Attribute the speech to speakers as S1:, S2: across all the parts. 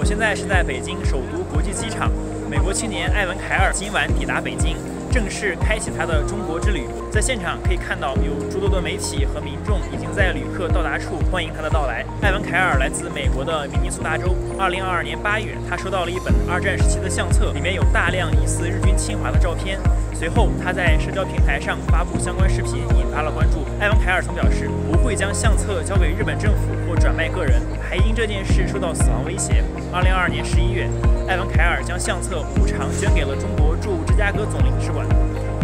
S1: 我现在是在北京首都国际机场，美国青年艾文凯尔今晚抵达北京。正式开启他的中国之旅，在现场可以看到有诸多的媒体和民众已经在旅客到达处欢迎他的到来。艾文凯尔来自美国的明尼苏达州。二零二二年八月，他收到了一本二战时期的相册，里面有大量疑似日军侵华的照片。随后，他在社交平台上发布相关视频，引发了关注。艾文凯尔曾表示不会将相册交给日本政府或转卖个人，还因这件事受到死亡威胁。二零二二年十一月，艾文凯尔将相册无偿捐给了中国驻芝加哥总领事馆。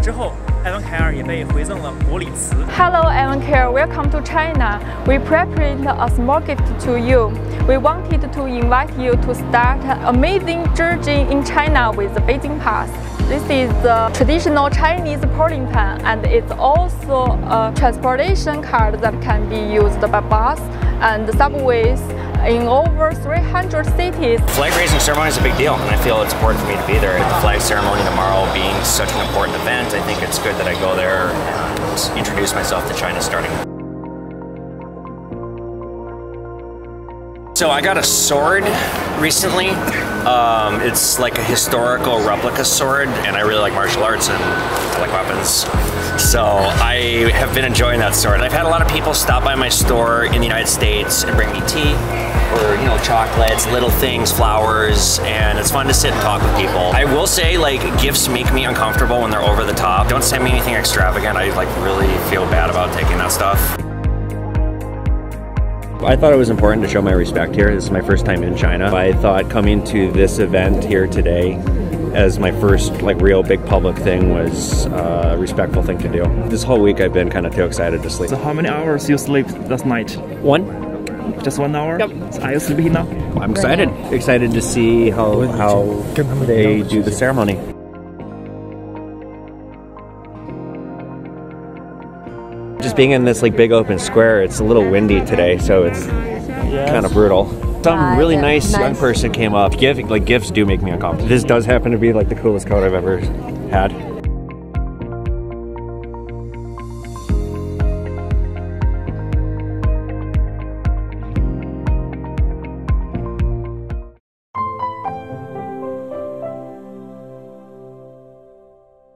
S1: 之后，艾文凯尔也被回赠了国礼词。
S2: Hello, Evan Kerr. Welcome to China. We prepared a small gift to you. We wanted to invite you to start amazing journey in China with the Beijing Pass. This is the traditional Chinese polling pen and it's also a transportation card that can be used by bus and subways in over 300 cities.
S3: Flag raising ceremony is a big deal and I feel it's important for me to be there. The flag ceremony tomorrow being such an important event, I think it's good that I go there and introduce myself to China starting. So I got a sword recently. Um, it's like a historical replica sword, and I really like martial arts and I like weapons. So I have been enjoying that sword. I've had a lot of people stop by my store in the United States and bring me tea or you know chocolates, little things, flowers, and it's fun to sit and talk with people. I will say like gifts make me uncomfortable when they're over the top. Don't send me anything extravagant. I like really feel bad about taking that stuff. I thought it was important to show my respect here. This is my first time in China. I thought coming to this event here today as my first like real big public thing was uh, a respectful thing to do. This whole week I've been kind of too excited to sleep.
S4: So how many hours you sleep last night?
S3: One.
S4: Just one hour?
S3: Yep.
S4: So are you sleeping now?
S3: I'm excited. Excited to see how how they do the ceremony. Just being in this like big open square, it's a little windy today, so it's kind of brutal. Some really nice, young person came up. Give like gifts do make me uncomfortable. This does happen to be like the coolest coat I've ever had.